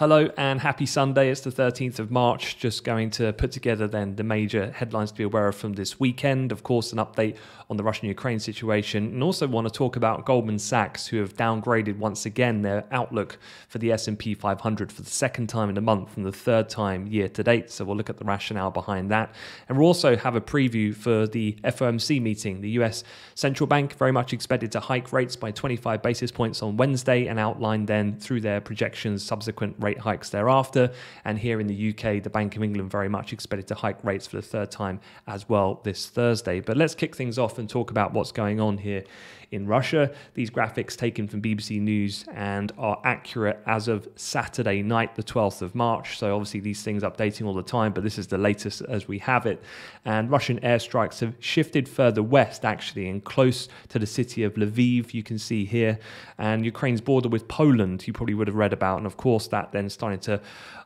Hello and happy Sunday. It's the 13th of March. Just going to put together then the major headlines to be aware of from this weekend. Of course, an update on the Russian Ukraine situation and also want to talk about Goldman Sachs who have downgraded once again their outlook for the S&P 500 for the second time in a month and the third time year to date. So we'll look at the rationale behind that. And we'll also have a preview for the FOMC meeting. The US Central Bank very much expected to hike rates by 25 basis points on Wednesday and outline then through their projections subsequent rate rate hikes thereafter. And here in the UK, the Bank of England very much expected to hike rates for the third time as well this Thursday. But let's kick things off and talk about what's going on here in Russia. These graphics taken from BBC News and are accurate as of Saturday night, the 12th of March. So obviously these things updating all the time, but this is the latest as we have it. And Russian airstrikes have shifted further west, actually, and close to the city of Lviv, you can see here, and Ukraine's border with Poland, you probably would have read about. And of course, that then starting to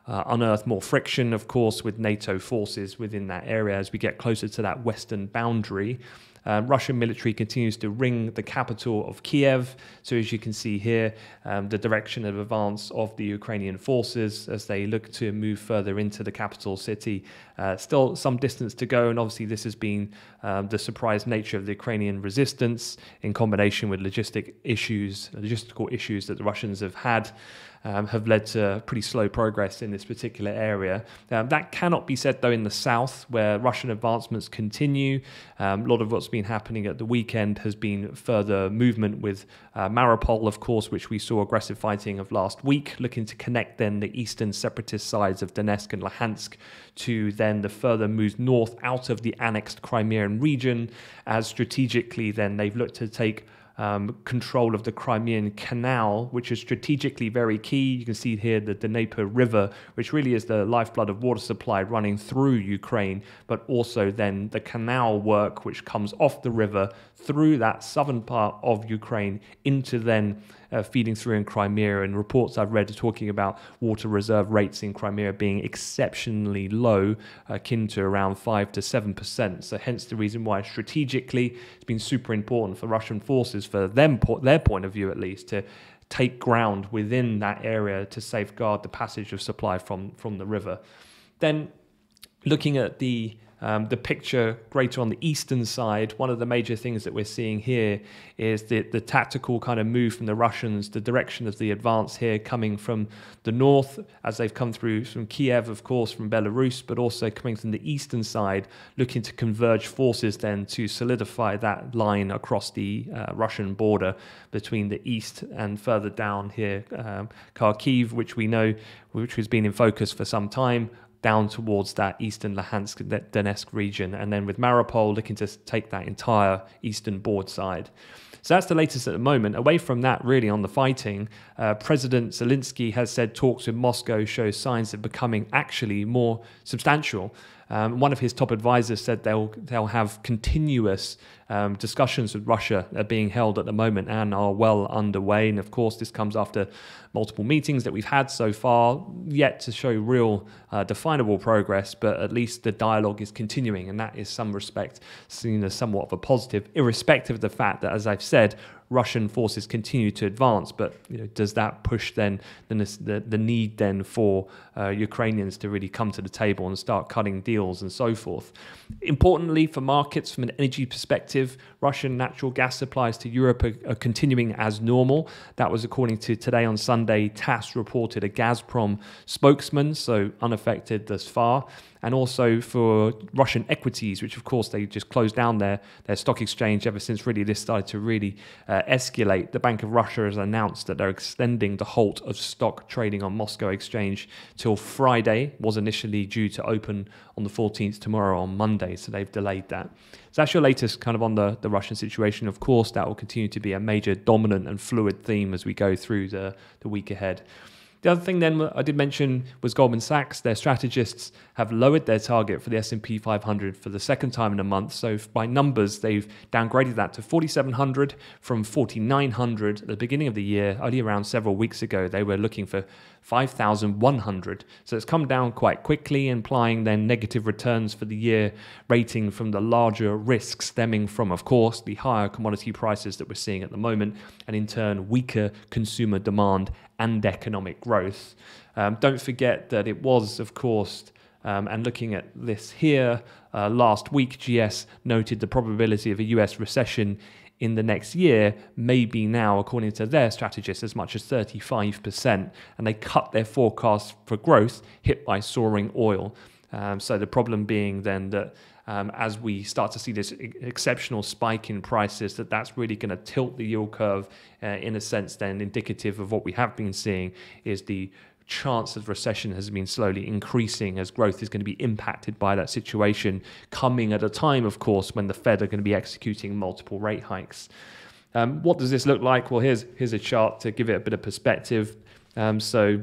uh, unearth more friction, of course, with NATO forces within that area as we get closer to that western boundary. Um, Russian military continues to ring the capital of Kiev. So as you can see here, um, the direction of advance of the Ukrainian forces as they look to move further into the capital city. Uh, still some distance to go, and obviously this has been um, the surprise nature of the Ukrainian resistance in combination with logistic issues, logistical issues that the Russians have had um, have led to pretty slow progress in this particular area. Um, that cannot be said, though, in the south, where Russian advancements continue. Um, a lot of what's been happening at the weekend has been further movement with uh, Mariupol, of course, which we saw aggressive fighting of last week, looking to connect then the eastern separatist sides of Donetsk and Luhansk to then the further moves north out of the annexed Crimean region, as strategically then they've looked to take um, control of the Crimean Canal, which is strategically very key. You can see here the Dnieper River, which really is the lifeblood of water supply running through Ukraine, but also then the canal work, which comes off the river through that southern part of Ukraine into then uh, feeding through in Crimea. And reports I've read are talking about water reserve rates in Crimea being exceptionally low, akin to around 5 to 7%. So, hence the reason why strategically it's been super important for Russian forces, for them, their point of view at least, to take ground within that area to safeguard the passage of supply from, from the river. Then, looking at the um, the picture greater on the eastern side, one of the major things that we're seeing here is the, the tactical kind of move from the Russians, the direction of the advance here coming from the north as they've come through from Kiev, of course, from Belarus, but also coming from the eastern side, looking to converge forces then to solidify that line across the uh, Russian border between the east and further down here, um, Kharkiv, which we know, which has been in focus for some time down towards that eastern Luhansk Donetsk region, and then with Mariupol looking to take that entire eastern board side. So that's the latest at the moment. Away from that, really, on the fighting, uh, President Zelensky has said talks with Moscow show signs of becoming actually more substantial. Um, one of his top advisors said they'll they'll have continuous um, discussions with Russia are being held at the moment and are well underway. And of course, this comes after multiple meetings that we've had so far, yet to show real uh, definable progress. But at least the dialogue is continuing, and that is some respect seen as somewhat of a positive, irrespective of the fact that, as I've said, Russian forces continue to advance, but you know, does that push then the, the, need then for uh, Ukrainians to really come to the table and start cutting deals and so forth? Importantly, for markets from an energy perspective, Russian natural gas supplies to Europe are, are continuing as normal. That was according to today on Sunday, TASS reported a Gazprom spokesman, so unaffected thus far and also for Russian equities, which of course they just closed down their, their stock exchange ever since really this started to really uh, escalate. The Bank of Russia has announced that they're extending the halt of stock trading on Moscow exchange till Friday, was initially due to open on the 14th tomorrow on Monday, so they've delayed that. So that's your latest kind of on the, the Russian situation. Of course, that will continue to be a major dominant and fluid theme as we go through the, the week ahead. The other thing then I did mention was Goldman Sachs. Their strategists have lowered their target for the S&P 500 for the second time in a month. So by numbers, they've downgraded that to 4,700 from 4,900 at the beginning of the year. Only around several weeks ago, they were looking for 5,100. So it's come down quite quickly, implying then negative returns for the year, rating from the larger risks stemming from, of course, the higher commodity prices that we're seeing at the moment, and in turn, weaker consumer demand and economic growth. Um, don't forget that it was, of course, um, and looking at this here, uh, last week, GS noted the probability of a US recession in the next year may be now, according to their strategists, as much as 35%. And they cut their forecast for growth hit by soaring oil. Um, so the problem being then that um, as we start to see this exceptional spike in prices, that that's really going to tilt the yield curve uh, in a sense. Then indicative of what we have been seeing is the chance of recession has been slowly increasing as growth is going to be impacted by that situation, coming at a time, of course, when the Fed are going to be executing multiple rate hikes. Um, what does this look like? Well, here's here's a chart to give it a bit of perspective. Um, so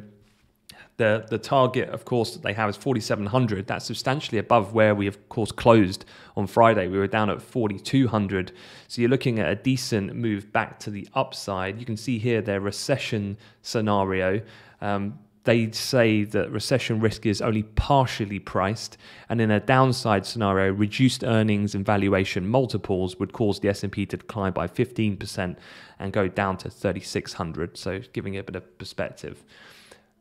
the the target, of course, that they have is 4,700. That's substantially above where we, of course, closed on Friday. We were down at 4,200. So you're looking at a decent move back to the upside. You can see here their recession scenario. Um, they say that recession risk is only partially priced and in a downside scenario reduced earnings and valuation multiples would cause the S&P to decline by 15% and go down to 3600 so giving it a bit of perspective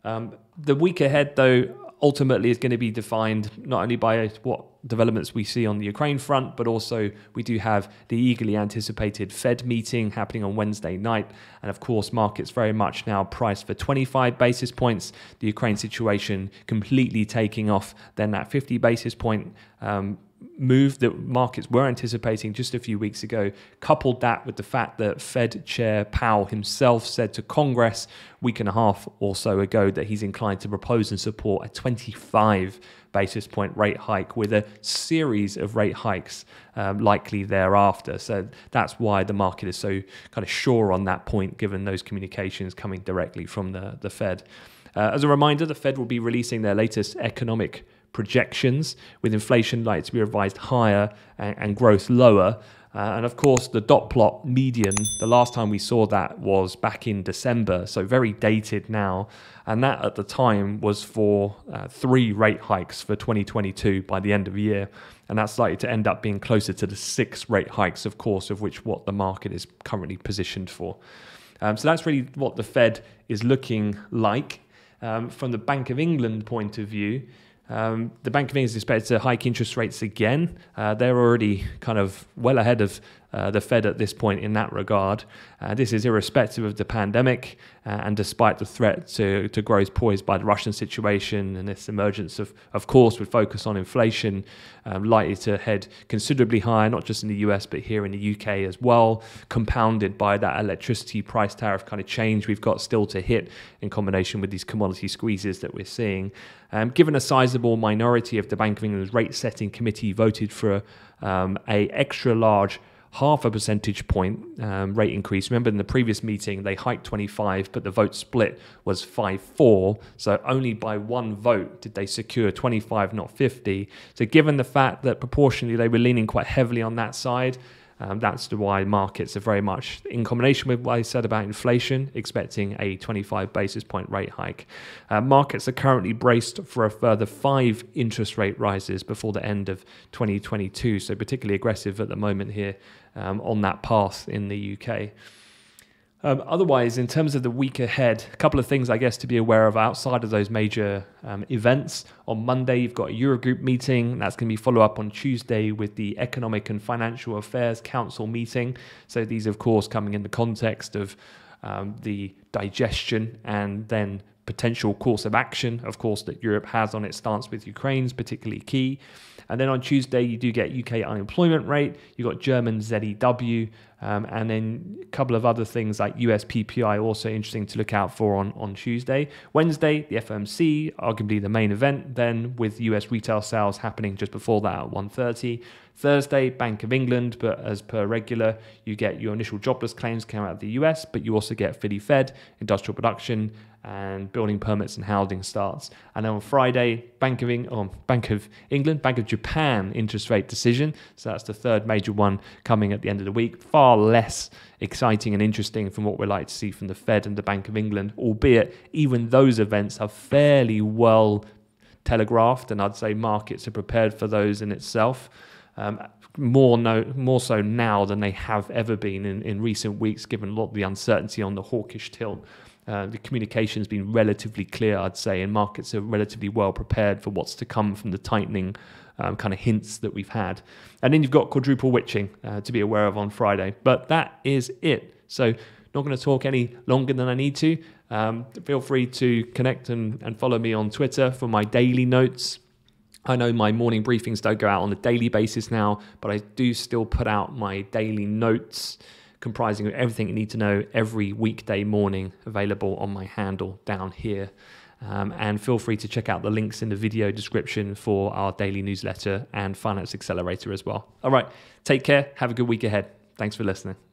um, the week ahead though ultimately is going to be defined not only by what developments we see on the Ukraine front, but also we do have the eagerly anticipated Fed meeting happening on Wednesday night. And of course, markets very much now priced for 25 basis points. The Ukraine situation completely taking off, then that 50 basis point um, move that markets were anticipating just a few weeks ago, coupled that with the fact that Fed Chair Powell himself said to Congress a week and a half or so ago that he's inclined to propose and support a 25 basis point rate hike with a series of rate hikes um, likely thereafter. So that's why the market is so kind of sure on that point, given those communications coming directly from the, the Fed. Uh, as a reminder, the Fed will be releasing their latest economic projections, with inflation likely to be revised higher and, and growth lower. Uh, and of course, the dot plot median, the last time we saw that was back in December, so very dated now. And that at the time was for uh, three rate hikes for 2022 by the end of the year. And that's likely to end up being closer to the six rate hikes, of course, of which what the market is currently positioned for. Um, so that's really what the Fed is looking like. Um, from the Bank of England point of view, um, the Bank of England is expected to hike interest rates again. Uh, they're already kind of well ahead of uh, the Fed at this point in that regard. Uh, this is irrespective of the pandemic uh, and despite the threat to, to growth posed by the Russian situation and this emergence of, of course, with focus on inflation, um, likely to head considerably higher, not just in the US, but here in the UK as well, compounded by that electricity price tariff kind of change we've got still to hit in combination with these commodity squeezes that we're seeing. Um, given a sizable minority of the Bank of England's rate setting committee voted for um, a extra large half a percentage point um, rate increase. Remember, in the previous meeting, they hiked 25, but the vote split was 5 4. So only by one vote did they secure 25, not 50. So, given the fact that proportionally they were leaning quite heavily on that side, um, that's the why markets are very much in combination with what I said about inflation, expecting a 25 basis point rate hike. Uh, markets are currently braced for a further five interest rate rises before the end of 2022, so particularly aggressive at the moment here um, on that path in the UK. Um, otherwise, in terms of the week ahead, a couple of things I guess to be aware of outside of those major um, events. On Monday, you've got a Eurogroup meeting. That's going to be follow up on Tuesday with the Economic and Financial Affairs Council meeting. So these, of course, coming in the context of um, the digestion and then potential course of action, of course, that Europe has on its stance with Ukraine is particularly key. And then on Tuesday, you do get UK unemployment rate, you've got German ZEW, um, and then a couple of other things like US PPI also interesting to look out for on, on Tuesday. Wednesday, the FOMC, arguably the main event, then with US retail sales happening just before that at 1.30. Thursday, Bank of England, but as per regular, you get your initial jobless claims come out of the US, but you also get Philly Fed, industrial production, and building permits and housing starts. And then on Friday, Bank of, Eng- oh, Bank of England, Bank of Japan interest rate decision. So that's the third major one coming at the end of the week. Far less exciting and interesting from what we like to see from the Fed and the Bank of England, albeit even those events are fairly well telegraphed, and I'd say markets are prepared for those in itself. Um, more no, more so now than they have ever been in, in recent weeks, given a lot of the uncertainty on the hawkish tilt Uh, the communication's been relatively clear, I'd say, and markets are relatively well prepared for what's to come from the tightening um, kind of hints that we've had. And then you've got quadruple witching uh, to be aware of on Friday. But that is it. So, not going to talk any longer than I need to. Um, feel free to connect and, and follow me on Twitter for my daily notes. I know my morning briefings don't go out on a daily basis now, but I do still put out my daily notes comprising of everything you need to know every weekday morning available on my handle down here. Um, and feel free to check out the links in the video description for our daily newsletter and Finance Accelerator as well. All right, take care. Have a good week ahead. Thanks for listening.